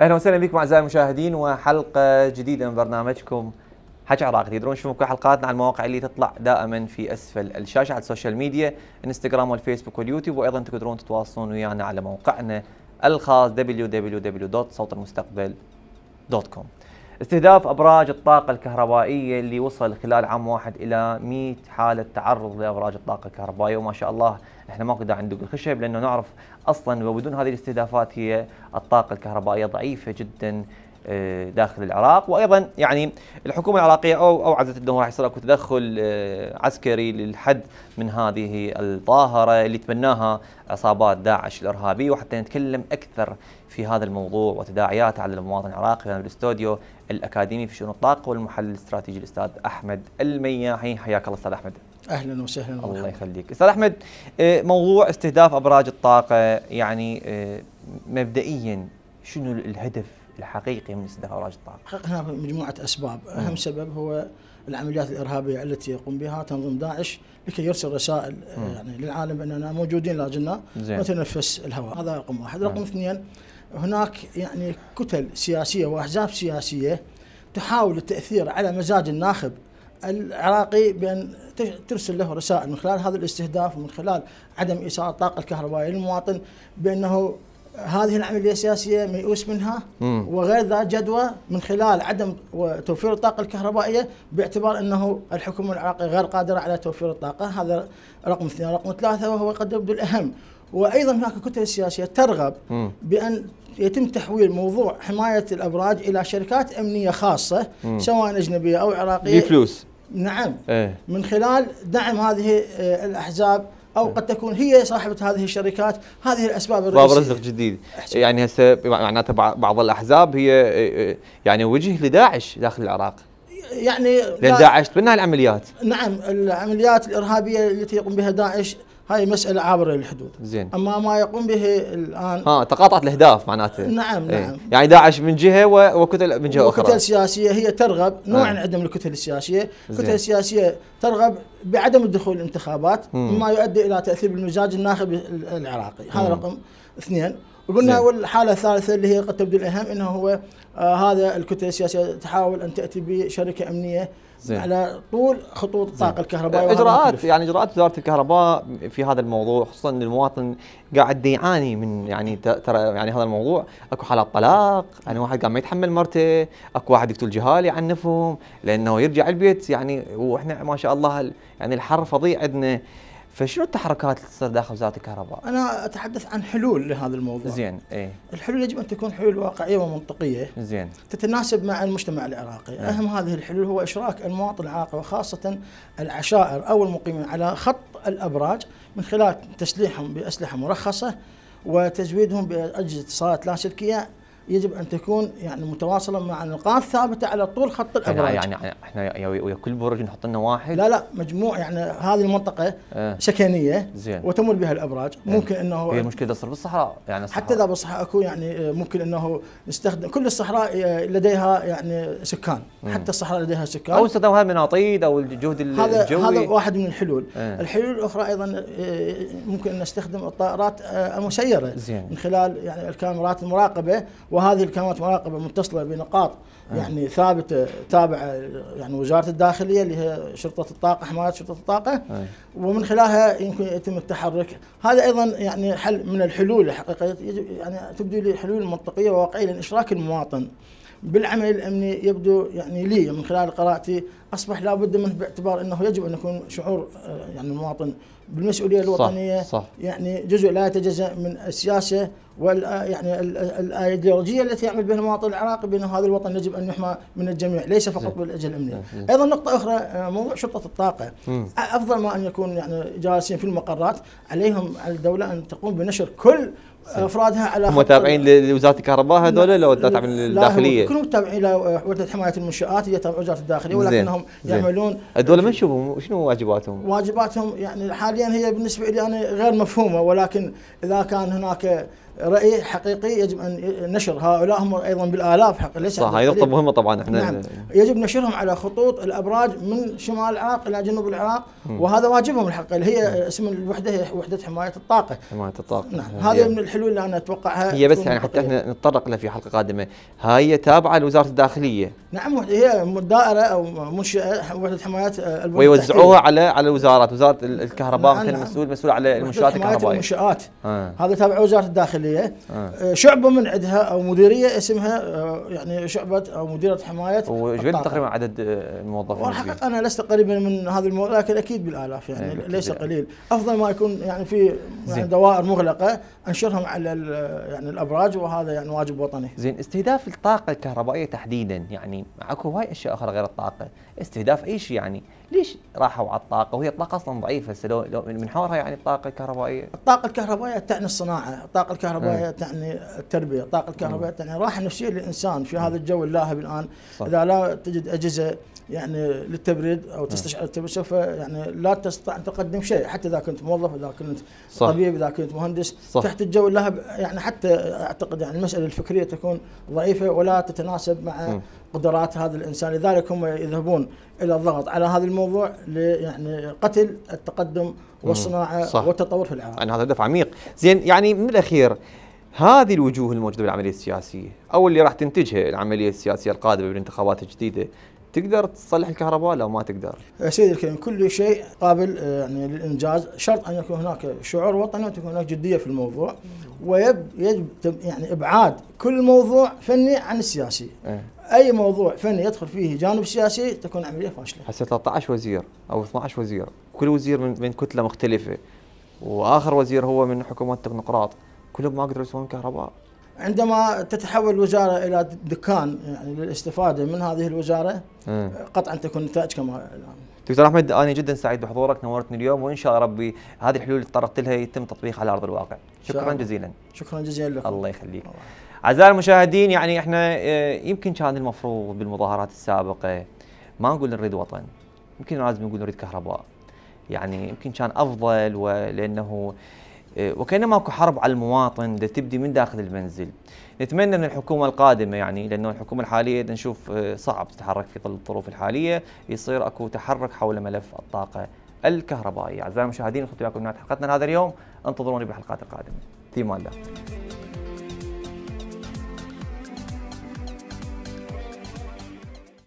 أهلا وسهلا بكم أعزائي المشاهدين وحلقة جديدة من برنامجكم حكي عراقي. تقدرون تشوفون كل حلقاتنا على المواقع اللي تطلع دائما في أسفل الشاشة على السوشيال ميديا إنستغرام والفيسبوك واليوتيوب وأيضا تقدرون تتواصلون ويانا على موقعنا الخاص www.صوتالمستقبل.com استهداف أبراج الطاقة الكهربائية اللي وصل خلال عام واحد إلى 100 حالة تعرض لأبراج الطاقة الكهربائية. وما شاء الله إحنا ماكو داعي ندق الخشب لأنه نعرف أصلا وبدون هذه الاستهدافات هي الطاقة الكهربائية ضعيفة جدا داخل العراق. وأيضا يعني الحكومة العراقية أو اوعزت أنه راح يصير اكو تدخل آه، عسكري للحد من هذه الظاهره اللي تبناها عصابات داعش الإرهابية. وحتى نتكلم أكثر في هذا الموضوع وتداعياته على المواطن العراقي في الاستوديو الأكاديمي في شؤون الطاقة والمحلل الاستراتيجي الأستاذ أحمد المياحي حياك الله أستاذ أحمد. أهلا وسهلا. الله. يخليك. أستاذ أحمد آه، موضوع استهداف أبراج الطاقة يعني آه، مبدئيا شنو الهدف الحقيقي من استهداف ابراج الطاقه هناك مجموعة أسباب، أهم سبب هو العمليات الإرهابية التي يقوم بها تنظيم داعش لكي يرسل رسائل يعني للعالم باننا موجودين لاجلنا زين. نتنفس الهواء، هذا رقم واحد،. رقم اثنين هناك يعني كتل سياسية وأحزاب سياسية تحاول التأثير على مزاج الناخب العراقي بأن ترسل له رسائل من خلال هذا الاستهداف ومن خلال عدم ايصال الطاقه الكهربائية للمواطن بأنه هذه العملية السياسية ميؤوس منها مم. وغير ذات جدوى من خلال عدم توفير الطاقة الكهربائية باعتبار أنه الحكومة العراقيه غير قادره على توفير الطاقة. هذا رقم اثنين، رقم ثلاثة وهو قد يبدو الاهم وأيضا هناك كتل سياسية ترغب مم. بأن يتم تحويل موضوع حماية الأبراج إلى شركات أمنية خاصة مم. سواء أجنبية أو عراقية. بفلوس. نعم. إيه. من خلال دعم هذه آه، الأحزاب أو قد تكون هي صاحبة هذه الشركات هذه الأسباب باب الرئيسية. رزق جديد. يعني هسه معناته بع- بعض الأحزاب هي آه، آه، يعني وجه لداعش داخل العراق. يعني لأن لا- داعش تبنى العمليات. نعم العمليات الإرهابية التي يقوم بها داعش هاي مسألة عابرة للحدود زين أما ما يقوم به الآن ها تقاطعت الأهداف معناته نعم إيه. نعم يعني داعش من جهة و- وكتل من جهة أخرى وكتل سياسية هي ترغب نوع. عدم الكتل السياسية زين. كتل سياسية ترغب بعدم الدخول الانتخابات مم. مما يؤدي إلى تأثير بالمزاج الناخب ال- العراقي هذا. رقم اثنين وقلنا. والحاله الثالثة اللي هي قد تبدو الاهم إنه هو آه هذا الكتل السياسيه تحاول أن تأتي بشركة أمنية زين. على طول خطوط الطاقه الكهربائيه إجراءات. يعني إجراءات وزارة الكهرباء في هذا الموضوع خصوصا إن المواطن قاعد يعاني من يعني ترى يعني هذا الموضوع أكو حالات طلاق يعني واحد قاعد ما يتحمل مرته أكو واحد يقتل جهال يعنفهم لأنه يرجع البيت يعني وإحنا ما شاء الله ال- يعني الحر فظيع عندنا فشنو التحركات اللي تصير داخل وزارة الكهرباء؟ أنا أتحدث عن حلول لهذا الموضوع. زين إيه. الحلول يجب أن تكون حلول واقعية ومنطقية. زين. تتناسب مع المجتمع العراقي. نعم. أهم هذه الحلول هو إشراك المواطن العراقي وخاصة العشائر أو المقيمين على خط الأبراج من خلال تسليحهم بأسلحة مرخصة وتزويدهم بأجهزة اتصالات لاسلكية يجب أن تكون يعني متواصلة مع نقاط ثابتة على طول خط إحنا الأبراج يعني إحنا يا- ويا كل برج نحط لنا واحد. لا لا مجموع يعني هذه المنطقة آه. سكنية زين. وتمر بها الأبراج. ممكن هي أنه المشكلة تصير بالصحراء يعني الصحراء. حتى إذا بالصحراء اكو يعني ممكن إنه نستخدم كل الصحراء لديها يعني سكان. حتى الصحراء لديها سكان. أو استخدام المناطيد أو الجهد الجوي. هذا واحد من الحلول. آه. الحلول الأخرى أيضا آه، ممكن ان نستخدم الطائرات آه، المسيرة. زين. من خلال يعني الكاميرات المراقبة وهذه الكاميرات المراقبه متصلة بنقاط يعني ثابته تابعة يعني وزارة الداخلية اللي هي شرطة الطاقة حماية شرطة الطاقة. أي. ومن خلالها يمكن يتم التحرك. هذا أيضا يعني حل من الحلول الحقيقة يجب يعني تبدو لي حلول منطقية وواقعية لأن اشراك المواطن. بالعمل الأمني يبدو يعني لي من خلال قراءتي أصبح لابد منه باعتبار إنه يجب أن يكون شعور آه، يعني المواطن بالمسؤولية الوطنية صح. يعني جزء لا يتجزأ من السياسة وال يعني ال- ال- الآيديولوجية التي يعمل بها المواطن العراقي بأن هذا الوطن يجب أن يحمى من الجميع ليس فقط بالأجل الأمني. زين. أيضا نقطة أخرى آه، موضوع شرطه الطاقة. أفضل ما أن يكون يعني جالسين في المقرات عليهم على الدولة أن تقوم بنشر كل أفرادها على هم خط- تابعين لوزارة الكهرباء هذول لو تابعين للداخلية؟ هم كلهم تابعين إلى وحده حماية المنشآت هي تابعة وزارة الداخلية ولكنهم زين. يعملون هذول من نشوفهم شنو واجباتهم؟ واجباتهم يعني حاليا هي بالنسبة لي أنا غير مفهومة ولكن إذا كان هناك رأي حقيقي يجب أن نشر. هؤلاء هم أيضا بالآلاف حق ليس صح هاي نقطه مهمه طبعا. إحنا نعم. يجب نشرهم على خطوط الأبراج من شمال العراق إلى جنوب العراق وهذا واجبهم الحقيقي اللي هي اسم الوحدة هي وحدة حماية الطاقة. حماية الطاقة. نعم. هذه من الحلول اللي أنا أتوقعها هي بس يعني حتى إحنا نتطرق لها في حلقة قادمة. هاي تابعة لوزارة الداخلية. نعم هي دائره أو منشأة وحدة حماية البنى ويوزعوها على على الوزارات وزارة الكهرباء نعم مثلا مسؤول مسؤول على المنشآت الكهربائية. المنشآت. آه. هذا تابع وزارة الداخلية. آه. آه. شعبة من عندها أو مديرية اسمها آه يعني شعبة أو مديرة حماية وجبت تقريبا عدد الموظفين والحقيقة أنا لست قريبا من هذه الموضوع لكن أكيد بالآلاف يعني إيه ليس قليل. أفضل ما يكون يعني في يعني دوائر مغلقة أنشرهم على يعني الأبراج وهذا يعني واجب وطني. زين استهداف الطاقة الكهربائية تحديدا يعني اكو هواي أشياء أخرى غير الطاقة استهداف أي شيء يعني ليش راحوا على الطاقة وهي الطاقة أصلا ضعيفة هسه لو, من حورها يعني الطاقة الكهربائية الطاقة الكهربائية تعني الصناعة، الطاقة الكهربائية م. تعني التربية، الطاقة الكهربائية. تعني راحه نفسيه للانسان في هذا الجو اللاهب الآن صح. إذا لا تجد أجهزة يعني للتبريد أو تستشعر التبريد سوف يعني لا تستطيع أن تقدم شيء حتى إذا كنت موظف إذا كنت صح. طبيب إذا كنت مهندس صح. تحت الجو اللاهب يعني حتى أعتقد يعني المسألة الفكرية تكون ضعيفة ولا تتناسب مع م. قدرات هذا الإنسان لذلك هم يذهبون إلى الضغط على هذا الموضوع يعني قتل التقدم والصناعة صح. والتطور في العالم. يعني هذا هدف عميق، زين يعني من الأخير هذه الوجوه الموجودة بالعملية السياسية أو اللي راح تنتجها العملية السياسية القادمة بالانتخابات الجديده تقدر تصلح الكهرباء لو ما تقدر؟ سيدي الكريم كل شيء قابل آه، يعني للإنجاز، شرط أن يكون هناك شعور وطني وتكون هناك جدية في الموضوع ويجب يجب يعني إبعاد كل موضوع فني عن السياسي. آه. أي موضوع فني يدخل فيه جانب سياسي تكون عملية فاشلة. هسه 13 وزير أو 12 وزير، كل وزير من, من كتلة مختلفة وآخر وزير هو من حكومة التكنوقراط، كلهم ما قدروا يسوون كهرباء. عندما تتحول الوزارة إلى دكان يعني للاستفادة من هذه الوزارة. قطعا تكون النتائج كما دكتور أحمد أنا جدا سعيد بحضورك نورتني اليوم وإن شاء الله ربي هذه الحلول اللي تطرقت لها يتم تطبيقها على أرض الواقع. شكرا جزيلا. شكرا جزيلا لكم. الله يخليك. أعزائي المشاهدين يعني إحنا آه، يمكن كان المفروض بالمظاهرات السابقة ما نقول نريد وطن يمكن لازم نقول نريد كهرباء. يعني يمكن كان أفضل ولأنه آه، وكان ماكو حرب على المواطن تبدي من داخل المنزل. نتمنى من الحكومة القادمة يعني لأنه الحكومة الحالية نشوف آه، صعب تتحرك في ظل الظروف الحالية يصير أكو تحرك حول ملف الطاقة الكهربائيه أعزائي المشاهدين وياكم نهاية حلقتنا هذا اليوم. انتظروني بالحلقات القادمه في الله.